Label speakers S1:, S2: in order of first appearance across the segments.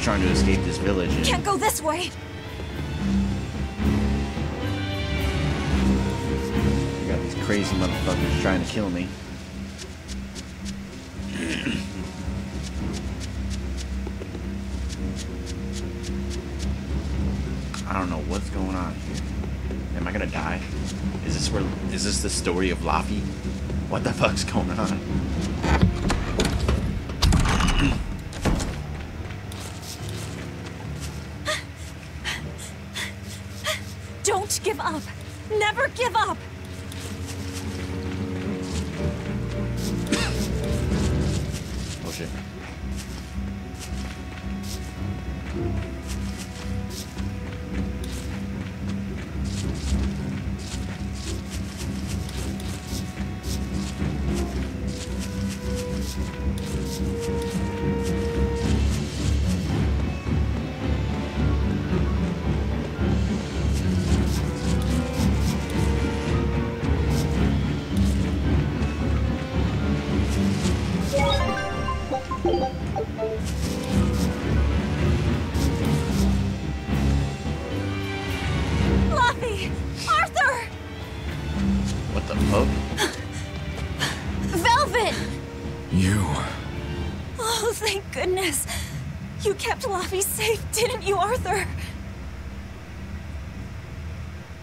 S1: We're trying to escape this village. And
S2: Can't go this way.
S1: we got these crazy motherfuckers trying to kill me. I don't know what's going on here. Am I gonna die? Is this where? Is this the story of Laphi? What the fuck's going on?
S2: Laphi safe, didn't you, Arthur?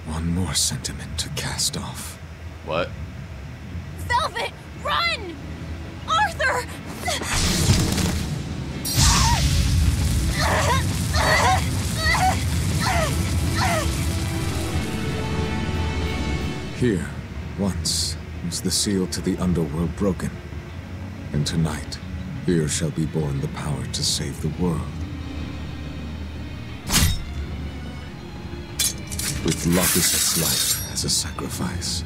S3: One more sentiment to cast off.
S1: What?
S2: Velvet, run! Arthur!
S3: Here, once, was the seal to the underworld broken. And tonight, here shall be born the power to save the world. With Lopus's life as a sacrifice.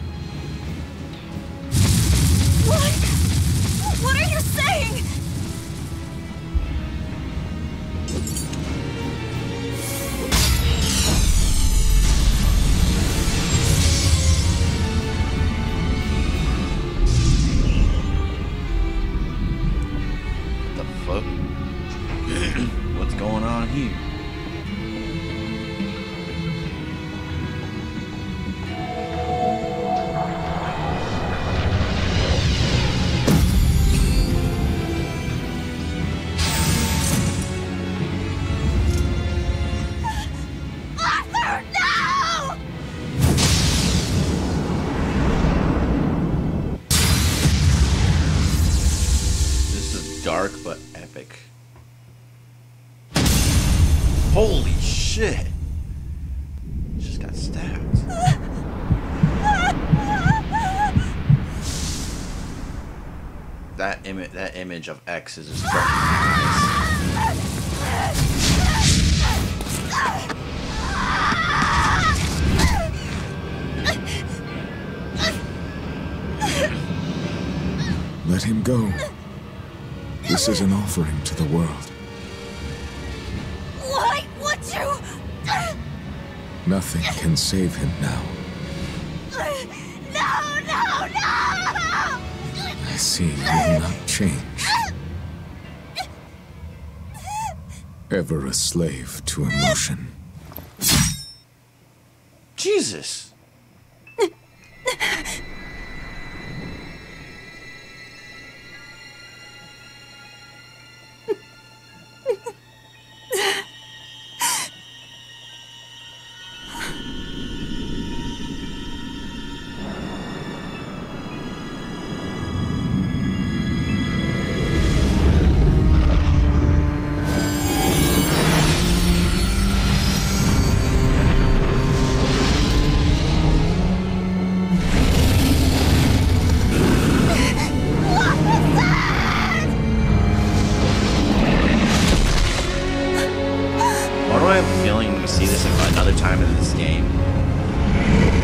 S1: Image, of X is just fucking nice.
S3: Let him go. This is an offering to the world.
S2: Why would you?
S3: Nothing can save him now.
S2: No, no, no!
S3: I see you will not change. Ever a slave to emotion.
S1: Jesus! Feeling we see this another time in this game?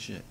S1: Shit.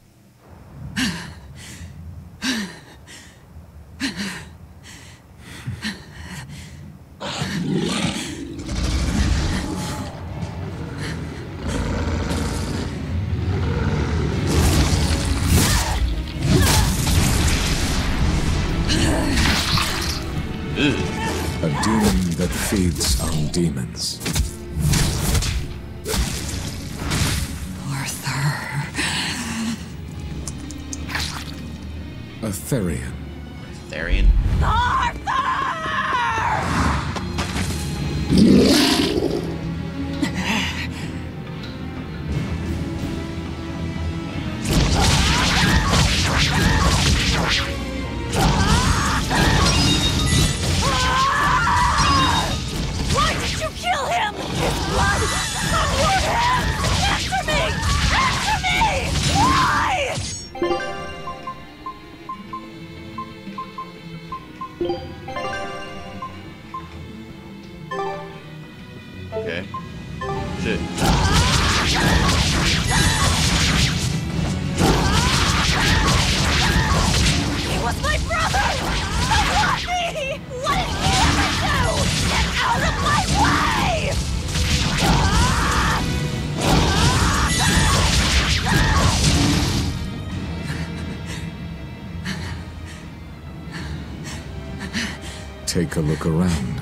S3: Take a look around.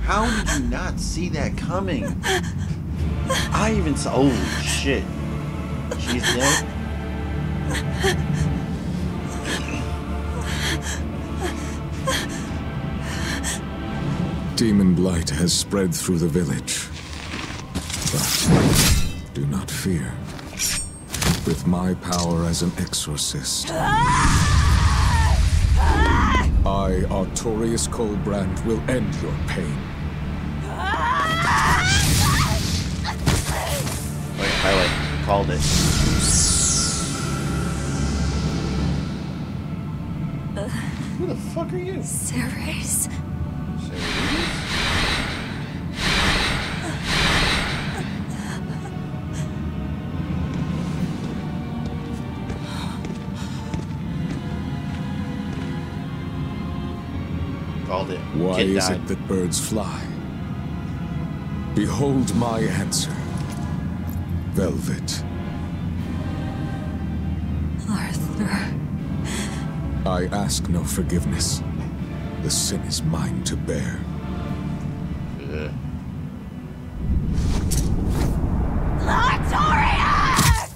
S1: How did you not see that coming? I even saw. Oh shit. She's dead.
S3: Demon blight has spread through the village. But do not fear. With my power as an exorcist, I, Artorius Collbrande, will end your pain.
S1: Wait, highlight. Called it. Who the fuck are you? Seres?
S3: Why
S1: Kid
S3: is
S1: died.
S3: it that birds fly? Behold my answer. Velvet.
S4: Arthur.
S3: I ask no forgiveness. The sin is mine to bear.
S1: Ugh.
S2: Artorius!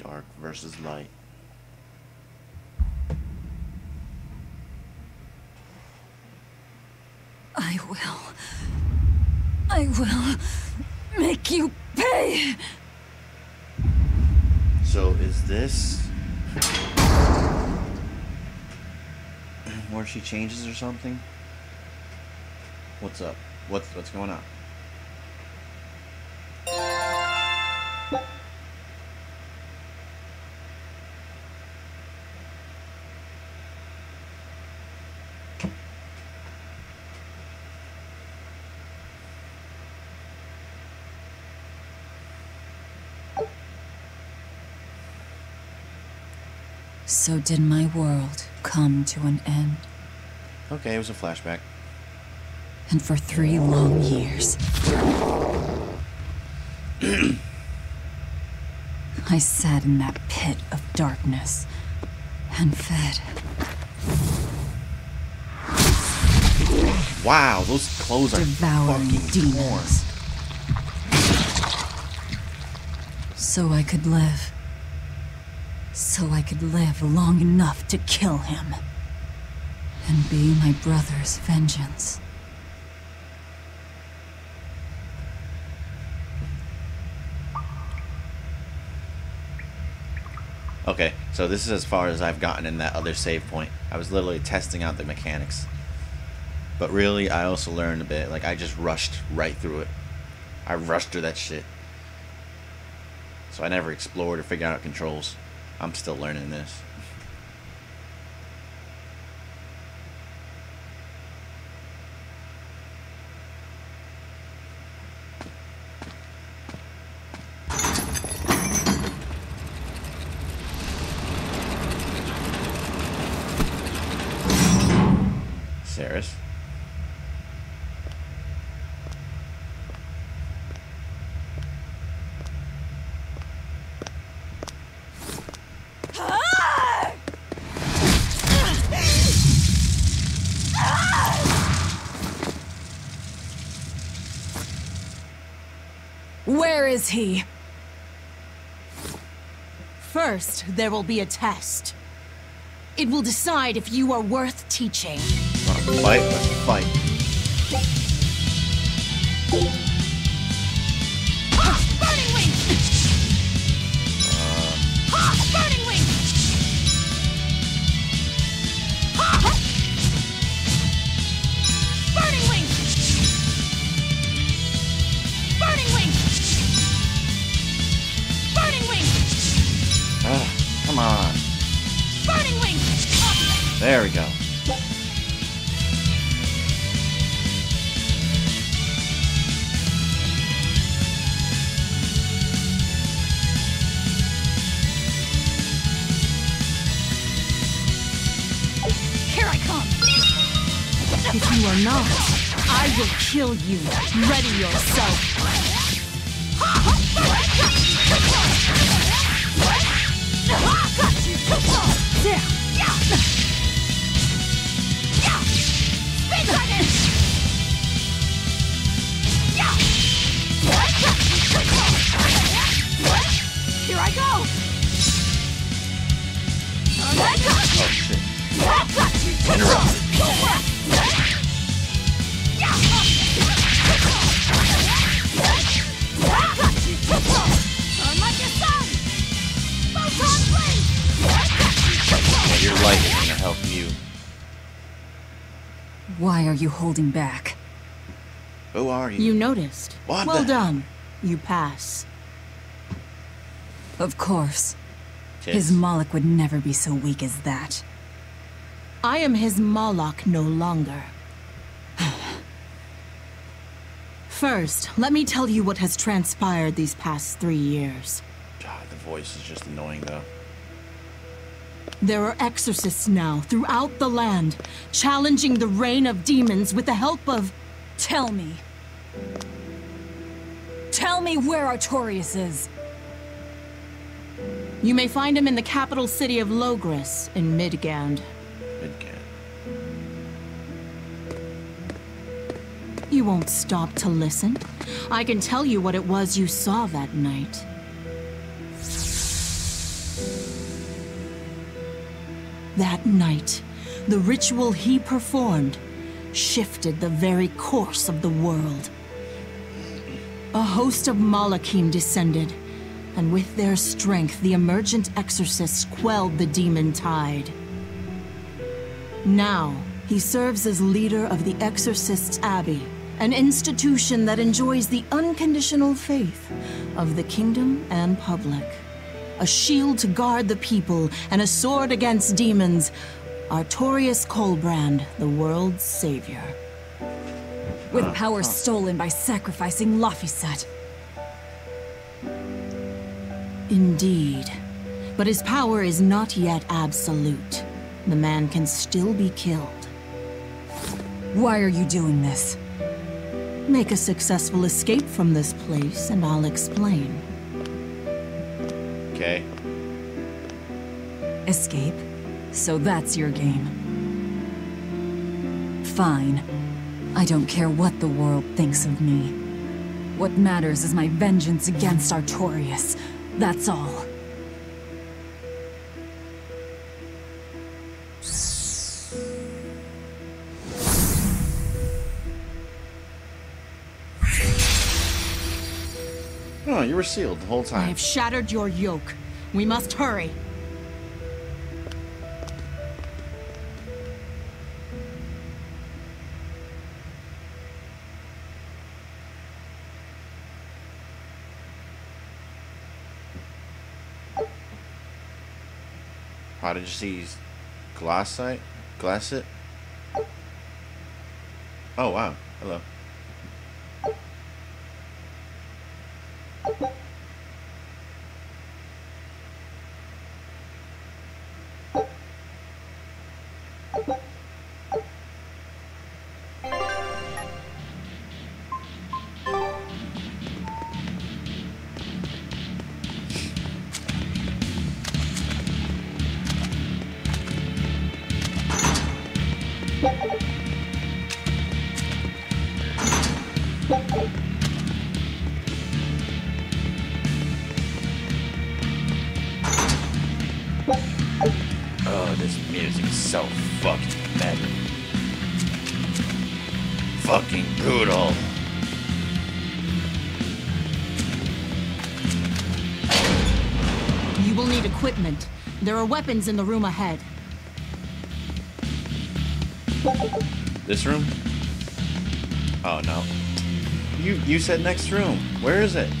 S1: Dark versus light.
S4: I will. I will make you pay.
S1: So is this where she changes or something? What's up? What's what's going on?
S4: So did my world come to an end.
S1: Okay, it was a flashback.
S4: And for three long years, I sat in that pit of darkness and fed.
S1: Wow, those clothes are
S4: Devouring
S1: fucking
S4: demons. So I could live. So I could live long enough to kill him. And be my brother's vengeance.
S1: Okay, so this is as far as I've gotten in that other save point. I was literally testing out the mechanics. But really, I also learned a bit. Like, I just rushed right through it. I rushed through that shit. So I never explored or figured out controls. I'm still learning this. Seres.
S4: Where is he?
S5: There will be a test. It will decide if you are worth teaching.
S1: Wanna fight? Let's fight. There we go.
S5: Here I come! If you are not, I will kill you. Ready yourself.
S1: Oh shit.
S5: Burn like your son! Photon blade!
S1: Yeah, your light is gonna help you.
S4: Why are you holding back?
S1: Who are you?
S5: You noticed.
S1: What
S5: well
S1: the-
S5: done. You pass.
S4: Of course.
S1: Kids.
S4: His Malak would never be so weak as that.
S5: I am his Malak no longer. First, let me tell you what has transpired these past three years.
S1: God, the voice is just annoying though.
S5: There are exorcists now throughout the land, challenging the reign of demons with the help of.
S4: Tell me. Tell me where Artorius is.
S5: You may find him in the capital city of Loegres in Midgand.
S1: Midgard.
S5: You won't stop to listen. I can tell you what it was you saw that night. That night, the ritual he performed shifted the very course of the world. A host of Malakhim descended, and with their strength, the emergent exorcists quelled the demon tide. Now, he serves as leader of the Exorcists Abbey, an institution that enjoys the unconditional faith of the kingdom and public. A shield to guard the people and a sword against demons, Artorius Collbrande, the world's savior.
S4: With power stolen by sacrificing Laphicet.
S5: Indeed. But his power is not yet absolute. The man can still be killed.
S4: Why are you doing this?
S5: Make a successful escape from this place, and I'll explain.
S1: Okay.
S4: Escape? So that's your game. Fine. I don't care what the world thinks of me. What matters is my vengeance against Artorius. That's all.
S1: Oh, you were sealed the whole time.
S5: I have shattered your yoke. We must hurry.
S1: Prodigy's glassite? Glassit? Oh, wow. Hello. Fucking brutal.
S5: You will need equipment. There are weapons in the room ahead.
S1: This room? Oh no. You you said next room. Where is it?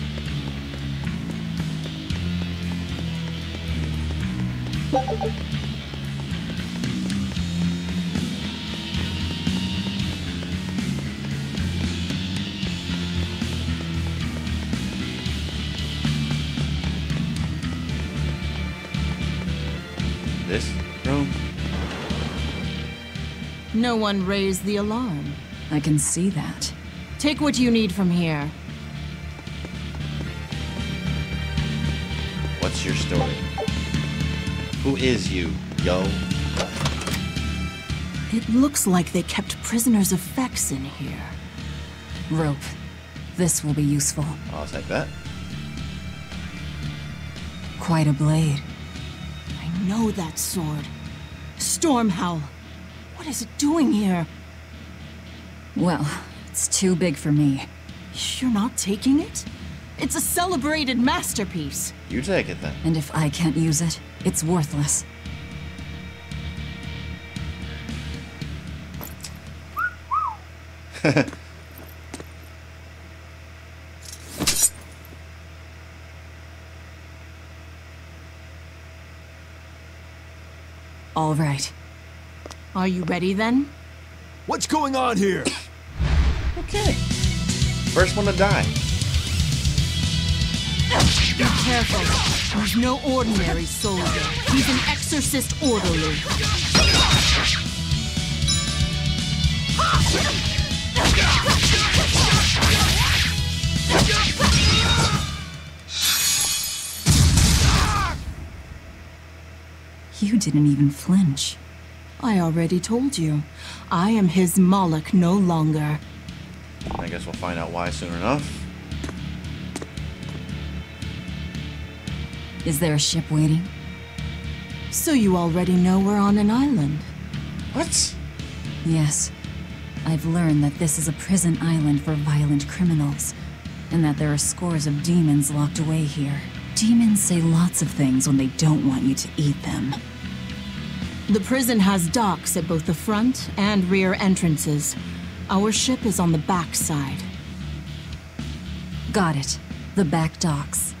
S5: No one raised the alarm.
S4: I can see that.
S5: Take what you need from here.
S1: What's your story? Who is you, yo?
S5: It looks like they kept prisoners of Vex in here.
S4: Rope. This will be useful.
S1: I'll take that.
S4: Quite a blade.
S5: I know that sword. Stormhowl. What is it doing here?
S4: Well, it's too big for me.
S5: You're not taking it? It's a celebrated masterpiece.
S1: You take it then.
S4: And if I can't use it, it's worthless. All right.
S5: Are you ready then?
S6: What's going on here?
S1: Okay. First one to die.
S5: Be careful. He's no ordinary soldier. He's an exorcist orderly.
S4: You didn't even flinch.
S5: I already told you. I am his Malak no longer.
S1: I guess we'll find out why soon enough.
S4: Is there a ship waiting?
S5: So you already know we're on an island.
S1: What?
S4: Yes. I've learned that this is a prison island for violent criminals, and that there are scores of demons locked away here. Demons say lots of things when they don't want you to eat them.
S5: The prison has docks at both the front and rear entrances. Our ship is on the back side.
S4: Got it. The back docks.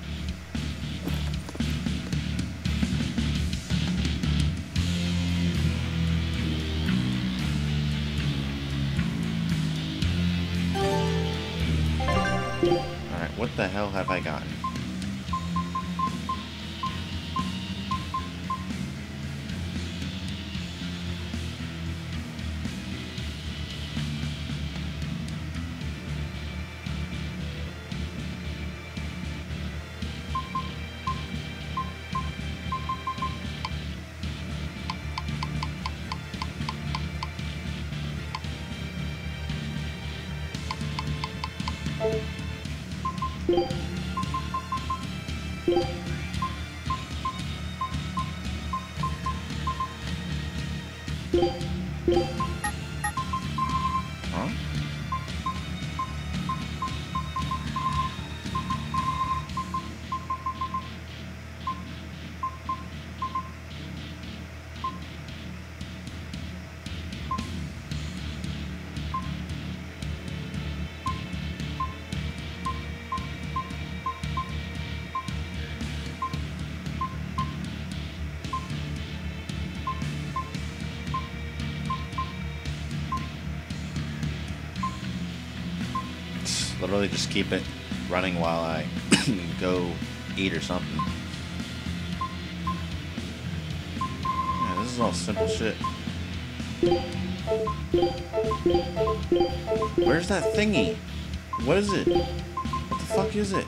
S1: Alright, what the hell have I gotten? Literally just keep it running while I go eat or something. Yeah, this is all simple shit. Where's that thingy? What is it? What the fuck is it?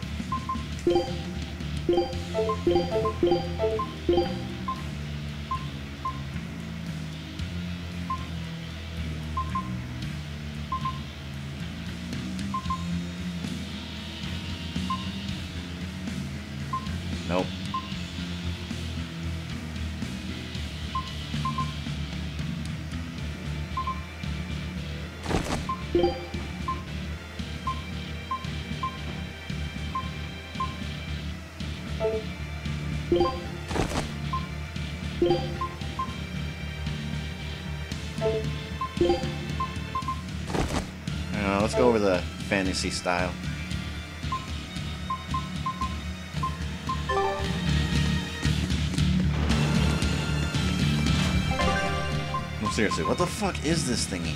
S1: Style. No, seriously, what the fuck is this thingy?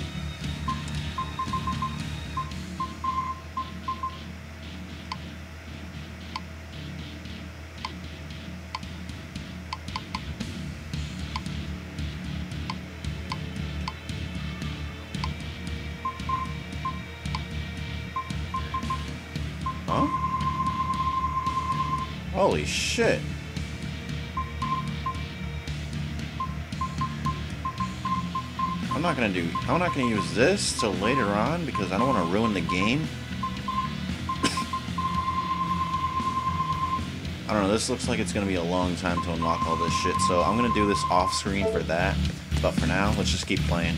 S1: Shit. I'm not gonna do. I'm not gonna use this till later on because I don't want to ruin the game. I don't know. This looks like it's gonna be a long time to unlock all this shit, so I'm gonna do this off screen for that. But for now, let's just keep playing.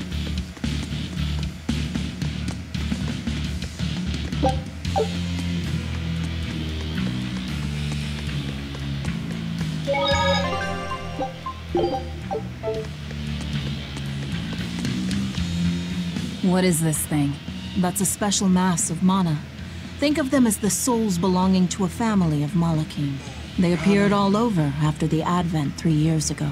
S4: What is this thing?
S5: That's a special mass of mana. Think of them as the souls belonging to a family of Malakhim. They appeared all over after the Advent three years ago.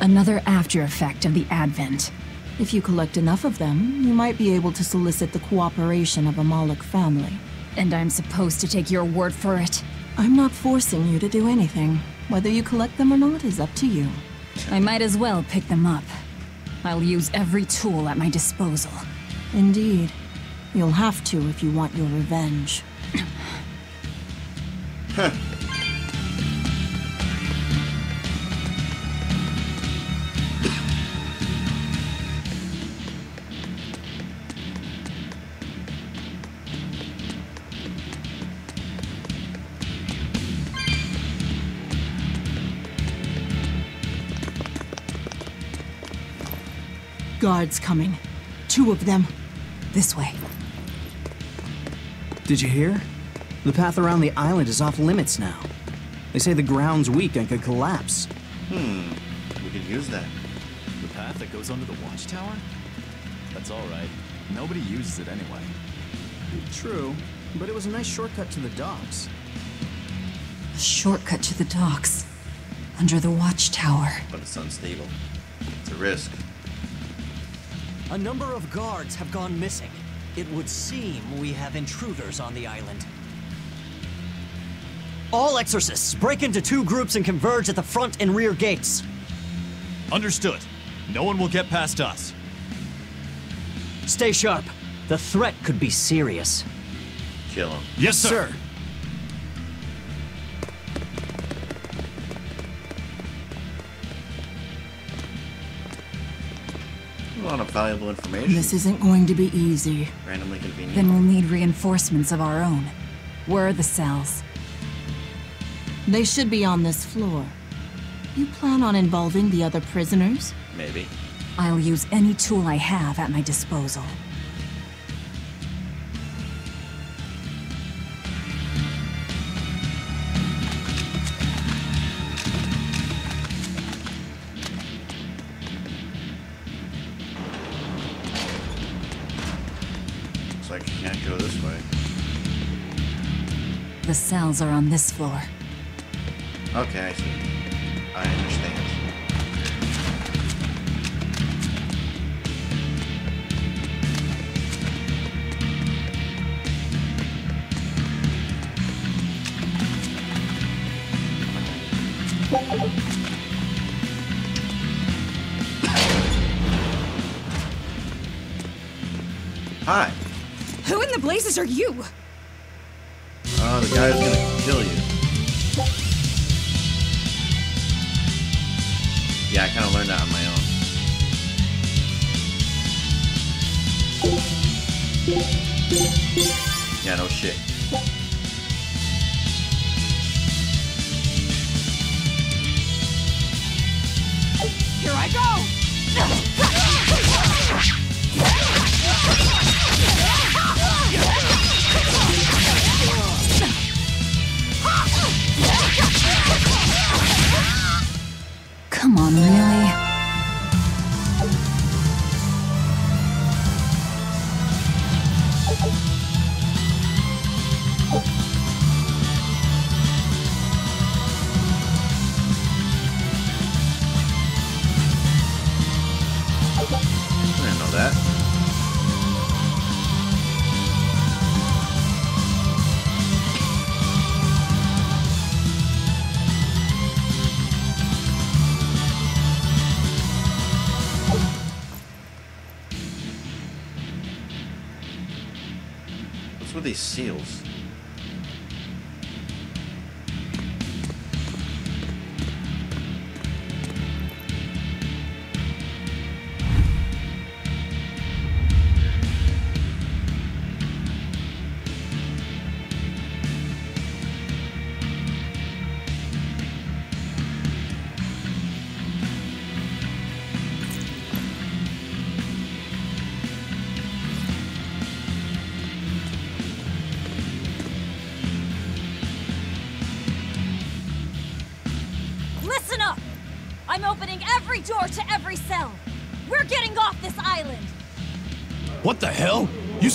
S4: Another after effect of the Advent.
S5: If you collect enough of them, you might be able to solicit the cooperation of a Malak family.
S4: And I'm supposed to take your word for it?
S5: I'm not forcing you to do anything. Whether you collect them or not is up to you.
S4: I might as well pick them up. I'll use every tool at my disposal.
S5: Indeed. You'll have to if you want your revenge. Guards coming. Two of them.
S4: This way.
S7: Did you hear? The path around the island is off limits now. They say the ground's weak and could collapse.
S1: Hmm. We could use that.
S6: The path that goes under the watchtower? That's alright. Nobody uses it anyway.
S7: True, but it was a nice shortcut to the docks.
S4: A shortcut to the docks. Under the watchtower.
S1: But it's unstable. It's a risk.
S8: A number of guards have gone missing. It would seem we have intruders on the island. All exorcists break into two groups and converge at the front and rear gates.
S6: Understood. No one will get past us.
S8: Stay sharp. The threat could be serious.
S1: Kill him.
S6: Yes, sir.
S1: A lot of valuable information.
S5: This isn't going to be easy.
S1: randomly convenient.
S4: Then we'll need reinforcements of our own. Where are the cells?
S5: They should be on this floor. You plan on involving the other prisoners?
S1: Maybe.
S4: I'll use any tool I have at my disposal. cells are on this floor.
S1: Okay, I see. I understand. Hi.
S2: Who in the blazes are you?
S1: Yeah, no shit.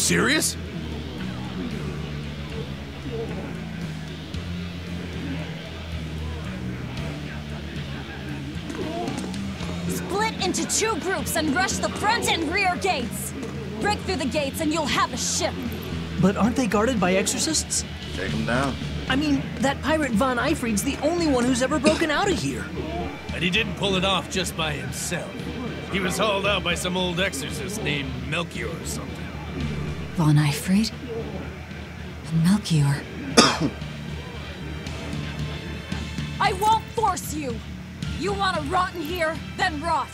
S6: Serious?
S2: Split into two groups and rush the front and rear gates. Break through the gates and you'll have a ship.
S8: But aren't they guarded by exorcists?
S1: Take them down.
S8: I mean, that pirate Van Aifread's the only one who's ever broken out of here.
S9: And he didn't pull it off just by himself. He was hauled out by some old exorcist named Melchior or something.
S4: Van Aifread? And Melchior.
S2: I won't force you. You want to rot in here? Then rot.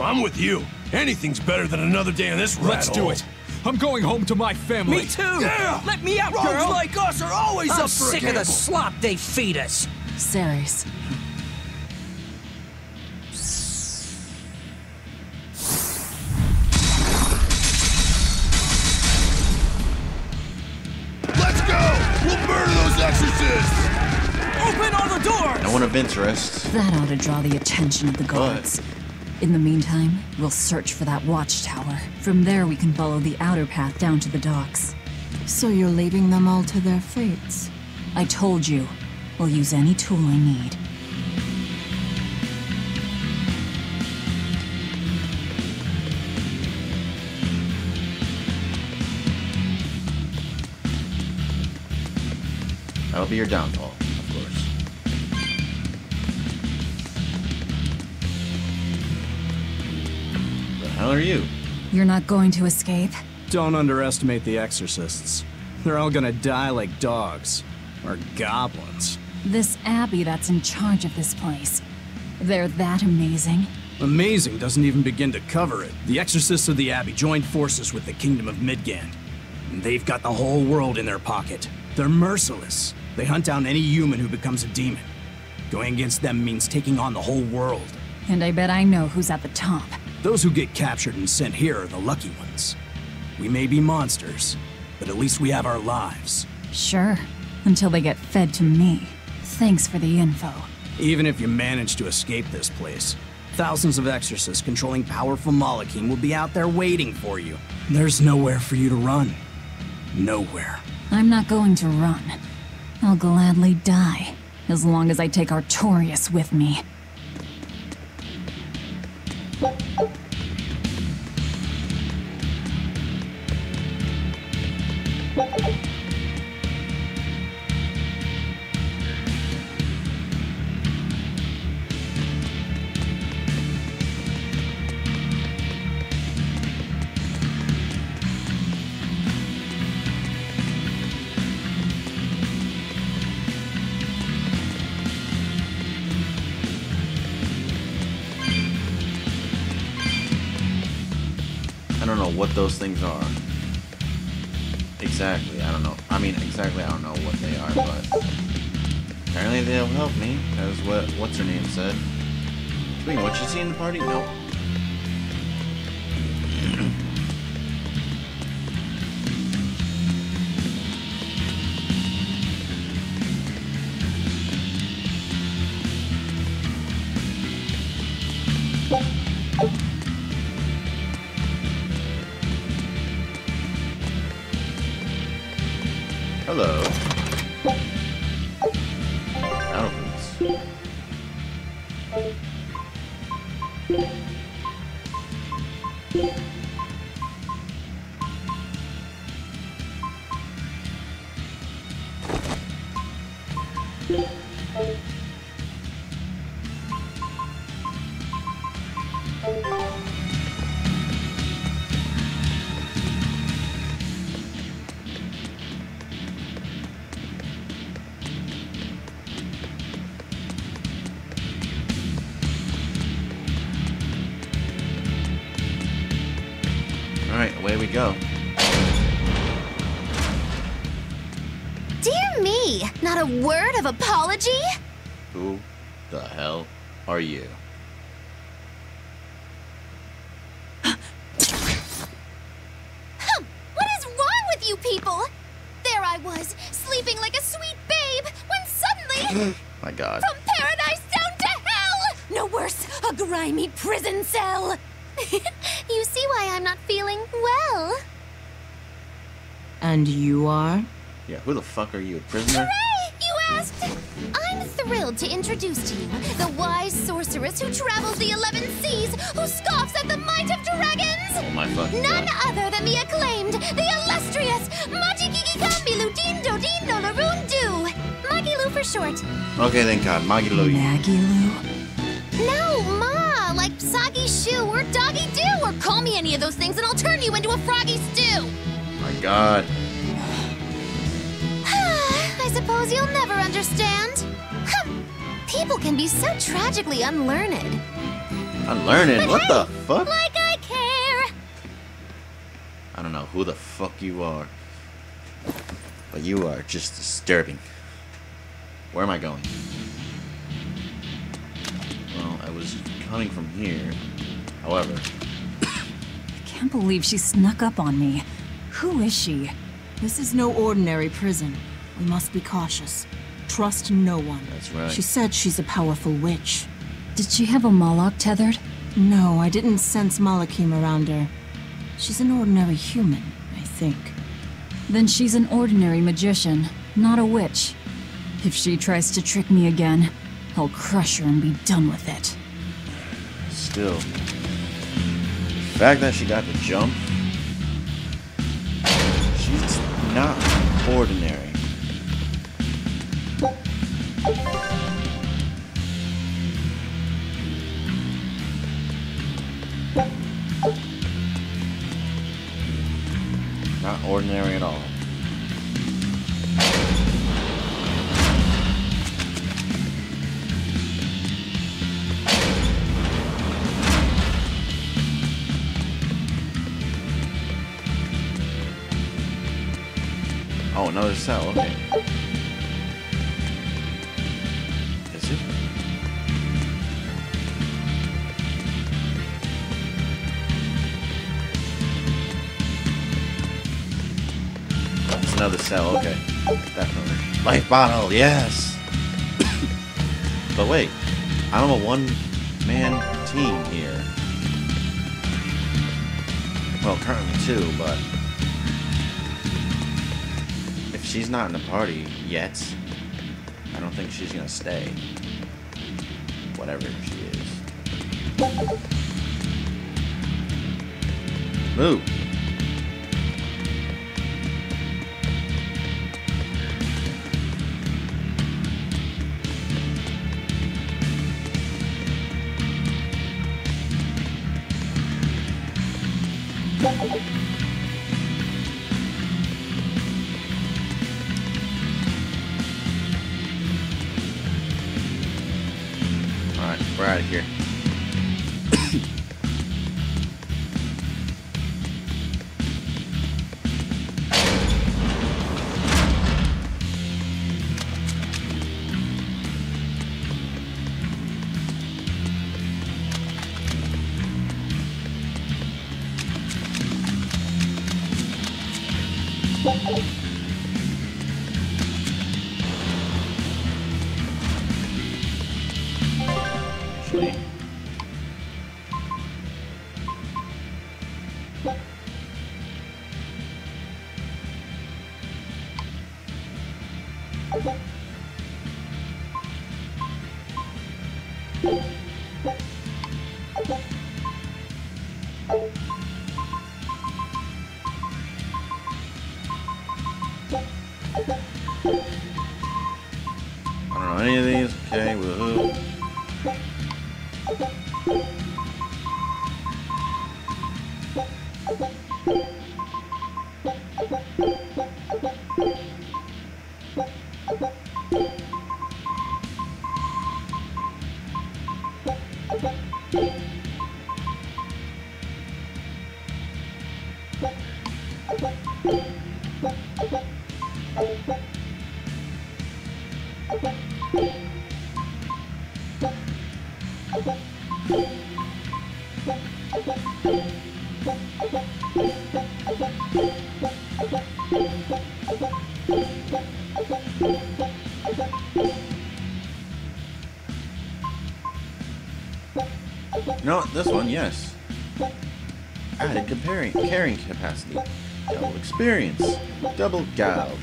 S9: I'm with you. Anything's better than another day in this rat
S10: Let's do it. I'm going home to my family.
S8: Me too!
S9: Yeah!
S8: Let me out,
S9: Rogues
S8: girl!
S9: like us are always
S8: I'm
S9: up for a
S8: sick of the slop they feed us.
S1: Seres. Of interest.
S4: That ought to draw the attention of the guards. In the meantime, we'll search for that watchtower. From there, we can follow the outer path down to the docks.
S5: So you're leaving them all to their fates.
S4: I told you, we'll use any tool I need.
S1: That'll be your downfall, hell are you?
S4: You're not going to escape?
S7: Don't underestimate the exorcists. They're all gonna die like dogs. Or goblins.
S4: This Abbey that's in charge of this place. They're that amazing?
S7: Amazing doesn't even begin to cover it. The exorcists of the Abbey joined forces with the Kingdom of Midgand. And they've got the whole world in their pocket. They're merciless. They hunt down any human who becomes a demon. Going against them means taking on the whole world.
S4: And I bet I know who's at the top.
S7: Those who get captured and sent here are the lucky ones. We may be monsters, but at least we have our lives.
S4: Sure, until they get fed to me. Thanks for the info.
S7: Even if you manage to escape this place, thousands of exorcists controlling powerful Malakhim will be out there waiting for you. There's nowhere for you to run. Nowhere.
S4: I'm not going to run. I'll gladly die, as long as I take Artorius with me.
S1: Oh, oh. Those things are. Exactly, I don't know. I mean, exactly, I don't know what they are, but apparently they'll help me, as what what's her name said. What, you see in the party? Nope.
S11: Of apology?
S1: Who the hell are you?
S11: Hum, what is wrong with you people? There I was, sleeping like a sweet babe, when suddenly,
S1: My god.
S11: from paradise down to hell! No worse, a grimy prison cell! you see why I'm not feeling well.
S5: And you are?
S1: Yeah, who the fuck are you, a prisoner?
S11: Sorceress who travels the eleven seas, who scoffs at the might of dragons!
S1: Oh my fucking
S11: None
S1: god.
S11: other than the acclaimed, the illustrious Majikiki Kambilu Dindo Dindo Laroon Do! Magilou for short.
S1: Okay then, God, Magilou.
S4: Magilou?
S11: No, Ma! Like Soggy Shoe or Doggy Doo, or call me any of those things and I'll turn you into a froggy stew!
S1: My god.
S11: I suppose you'll never understand. Hum, People can be so tragically unlearned.
S1: Unlearned?
S11: But
S1: What
S11: hey,
S1: the fuck?
S11: Like I care!
S1: I don't know who the fuck you are. But you are just disturbing. Where am I going? Well, I was coming from here. However, I
S4: Can't believe she snuck up on me. Who is she?
S5: This is no ordinary prison. We must be cautious. Trust no one.
S1: That's right.
S5: She said she's a powerful witch.
S4: Did she have a Malak tethered?
S5: No, I didn't sense Malakhim around her. She's an ordinary human, I think.
S4: Then she's an ordinary magician, not a witch. If she tries to trick me again, I'll crush her and be done with it.
S1: still. The fact that she got the jump. She's not ordinary. Not ordinary at all. Oh, another cell, okay. Cell, okay. Definitely. Life bottle, yes! but wait, I'm a one-man team here. Well, currently two, but if she's not in the party yet, I don't think she's gonna stay. Whatever she is. Move. Actually. What? This one, yes. Added comparing carrying capacity. Double experience. Double gouge.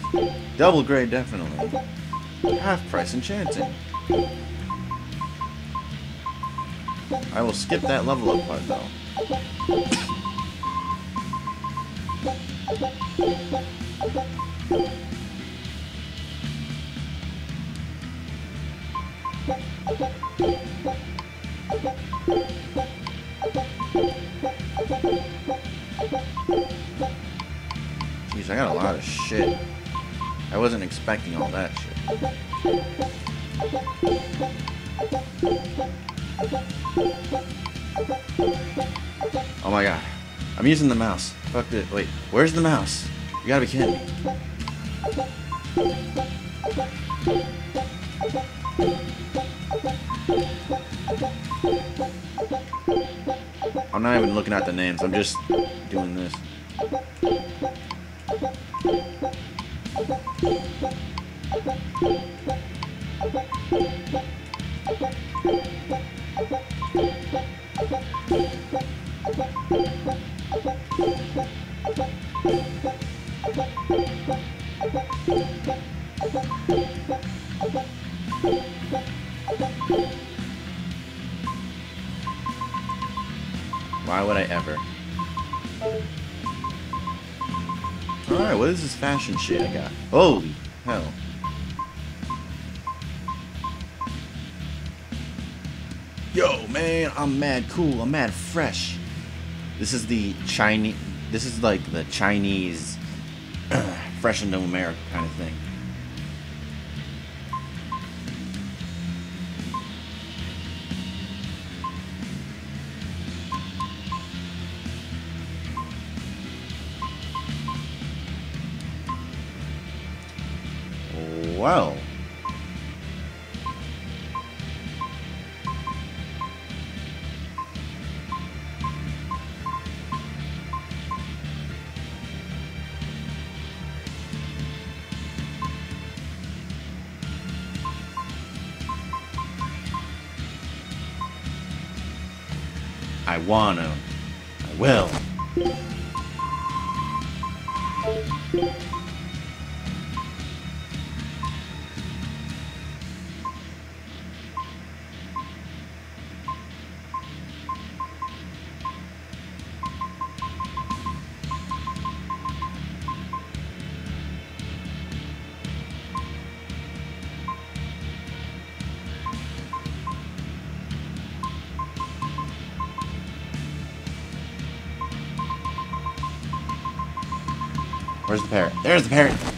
S1: Double grade definitely. Half price enchanting. I will skip that level up part though. Wasn't expecting all that shit. Oh my god. I'm using the mouse. Fuck it. Wait, where's the mouse? You gotta be kidding me. I'm not even looking at the names. I'm just shit I got? Holy hell. Yo, man, I'm mad cool. I'm mad fresh. This is the Chinese. This is like the Chinese fresh into America kind of thing. Well. I wanna. I will. There's the parrot.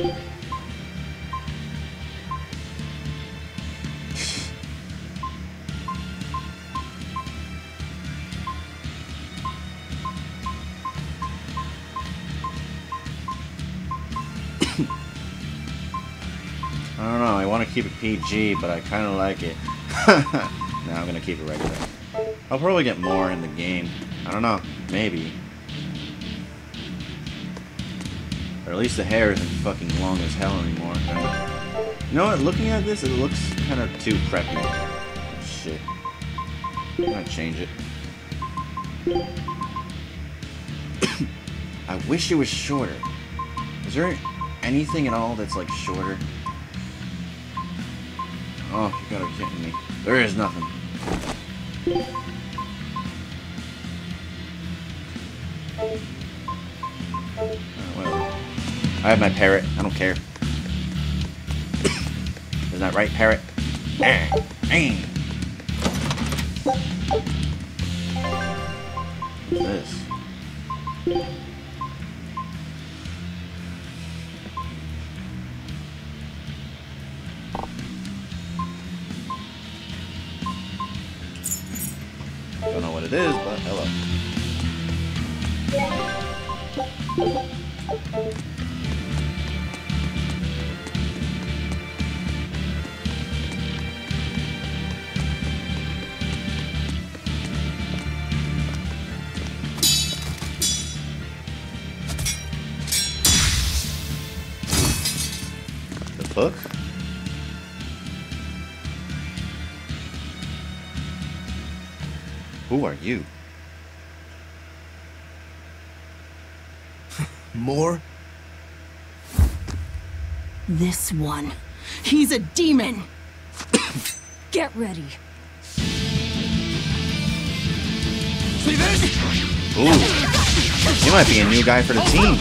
S1: I don't know. I want to keep it PG, but I kind of like it. now I'm gonna keep it regular. I'll probably get more in the game. I don't know. Maybe. Or at least the hair isn't fucking long as hell anymore. You know what? Looking at this, it looks kind of too pregnant. Shit. I'm gonna change it. I wish it was shorter. Is there anything at all that's like shorter? Oh, you gotta be kidding me. There is nothing. I have my parrot. I don't care. Isn't that right, parrot? Ah, ah. This? Don't know what it is, but hello. Who are you?
S7: More?
S5: This one. He's a demon!
S4: Get ready.
S7: See this?
S1: Ooh. You might be a new guy for the team.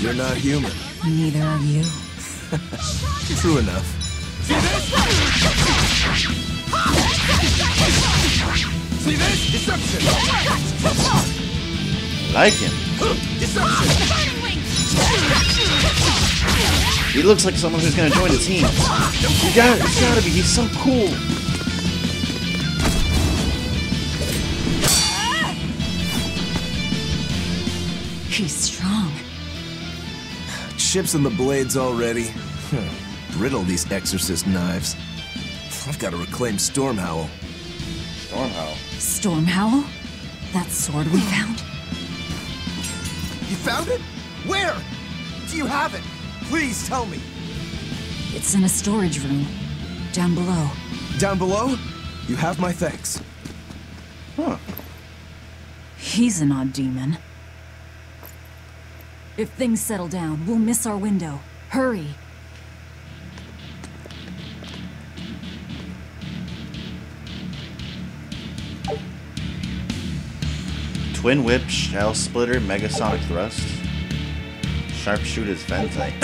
S7: You're not human.
S4: Neither are you.
S7: True enough. See this? See this? Deception!
S1: Like him. He looks like someone who's gonna join the team. You got it's gotta be. He's so cool.
S4: He's strong.
S7: Chips in the blades already. Brittle these exorcist knives. I've got to reclaim Stormhowl.
S1: Stormhowl.
S4: Stormhowl? That sword we hmm. found?
S7: You found it? Where? Do you have it? Please tell me.
S4: It's in a storage room. Down below.
S7: Down below? You have my thanks.
S1: Huh.
S4: He's an odd demon. If things settle down, we'll miss our window. Hurry.
S1: Twin whip, shell splitter, megasonic thrust. Sharpshooter's Ventite.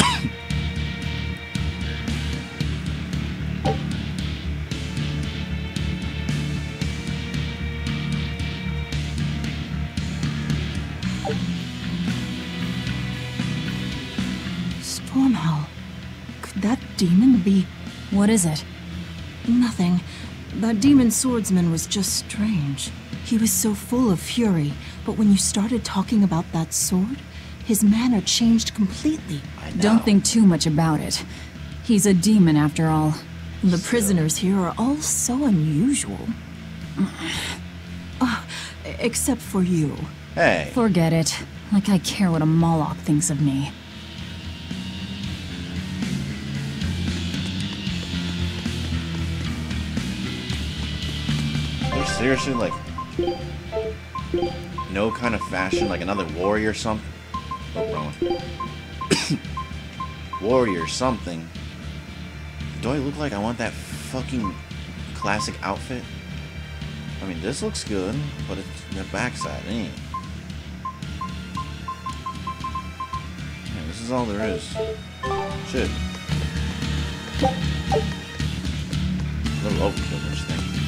S5: Stormhowl. Could that demon be.
S4: What is it?
S5: Nothing. That demon swordsman was just strange. He was so full of fury, but when you started talking about that sword, his manner changed completely.
S4: Don't think too much about it. He's a demon after all.
S5: The prisoners here are all so unusual. Ah, except for you.
S1: Hey.
S4: Forget it. Like I care what a Malak thinks of me.
S1: There's seriously like no kind of fashion, like another warrior something. Wrong warrior something. Do I look like I want that fucking classic outfit? I mean, this looks good, but it's the backside ain't. Yeah, this is all there is. Shit. A little overkill, this thing.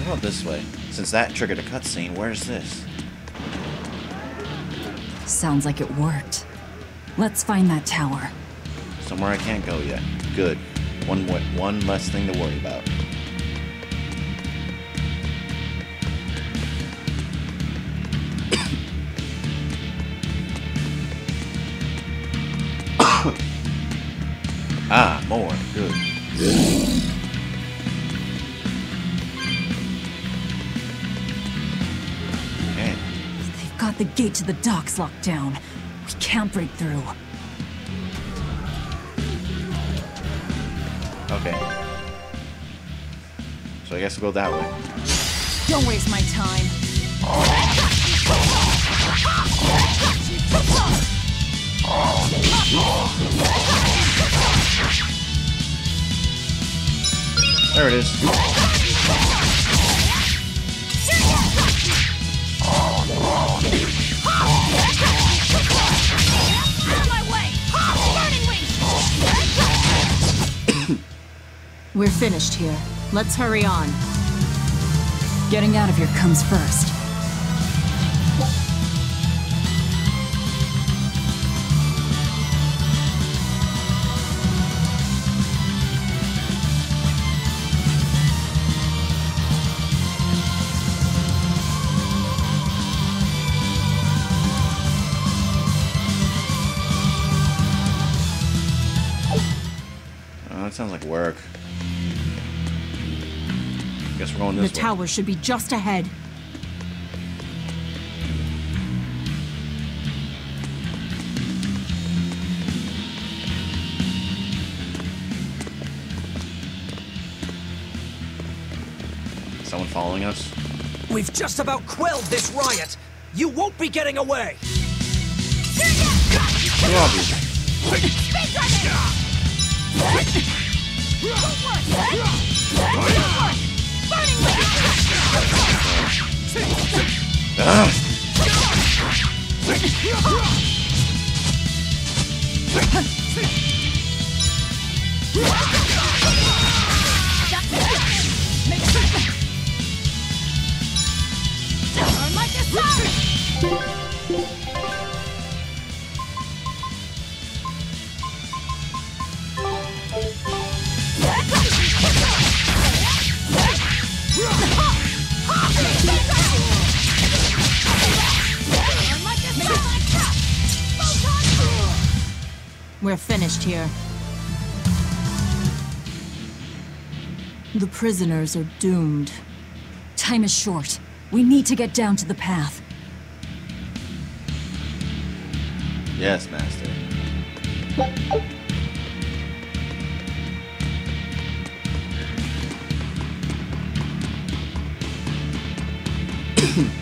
S1: What about this way? Since that triggered a cutscene, where's this?
S4: Sounds like it worked. Let's find that tower.
S1: Somewhere I can't go yet. Good. One one less thing to worry about.
S4: Gate to the docks locked down. We can't break through.
S1: okay. So I guess we'll go that way.
S4: Don't waste my time.
S1: There it is.
S5: We're finished here. Let's hurry on.
S4: Getting out of here comes first.
S1: Sounds like work. Guess we're going
S5: The
S1: this way.
S5: tower should be just ahead.
S1: Someone following us?
S8: We've just about quelled this riot. You won't be getting away.
S1: Who are these?
S5: Prisoners are doomed.
S4: Time is short. We need to get down to the path.
S1: Yes, Master.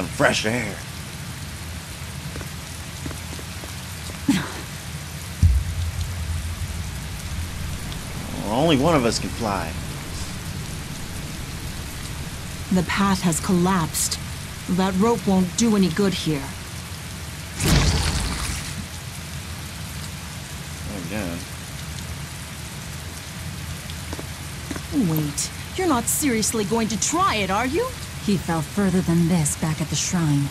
S1: some fresh air. Only one of us can fly.
S5: The path has collapsed. That rope won't do any good here.
S1: Again.
S5: Wait, you're not seriously going to try it, are you?
S4: He fell further than this back at the shrine.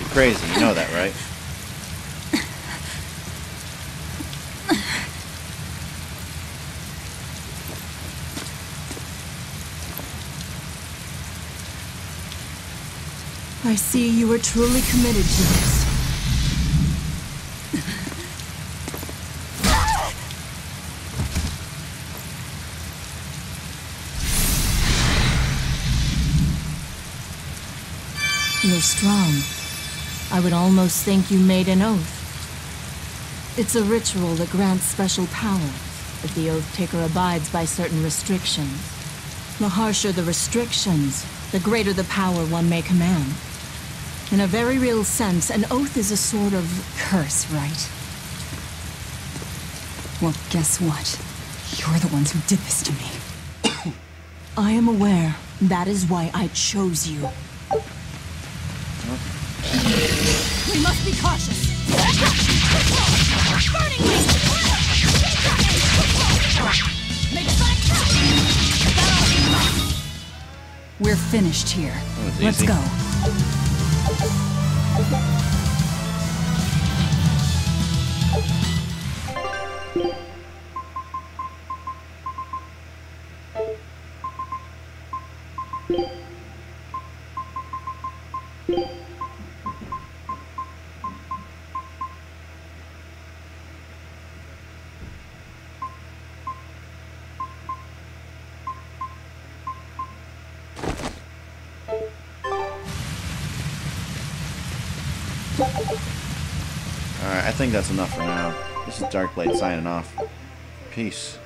S1: You're crazy, you know that, right?
S5: I see you are truly committed to this. You're strong. I would almost think you made an oath. It's a ritual that grants special power, if the oath taker abides by certain restrictions. The harsher the restrictions, the greater the power one may command. In a very real sense, an oath is a sort of
S4: Curse, right? Well, guess what? You're the ones who did this to me.
S5: I am aware. That is why I chose you.
S2: We must be cautious. Burning! Make
S4: We're finished here. Let's
S1: easy.
S4: go.
S1: Think that's enough for now. This is Darkblade signing off. Peace.